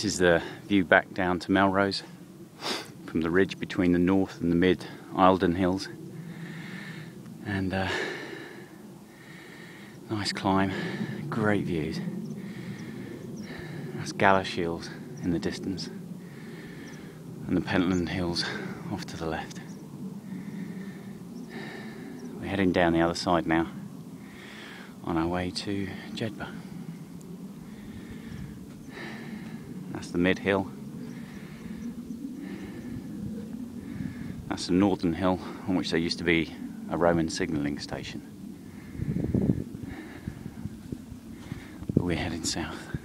This is the view back down to Melrose from the ridge between the north and the mid Eildon Hills. And uh, nice climb, great views. That's Galashiels in the distance, and the Pentland Hills off to the left. We're heading down the other side now on our way to Jedburgh. That's the mid hill. That's the northern hill on which there used to be a Roman signalling station. But we're heading south.